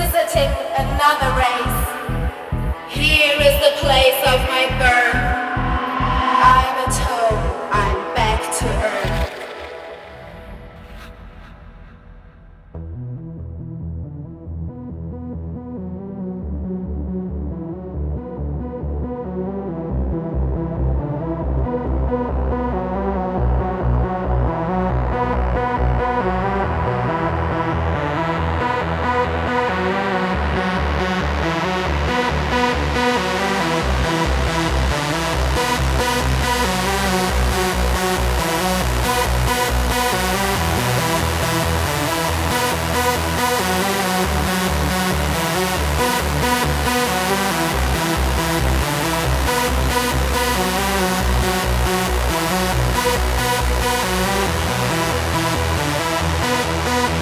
visiting another race. Here is the place of my birth. I'm Thank you.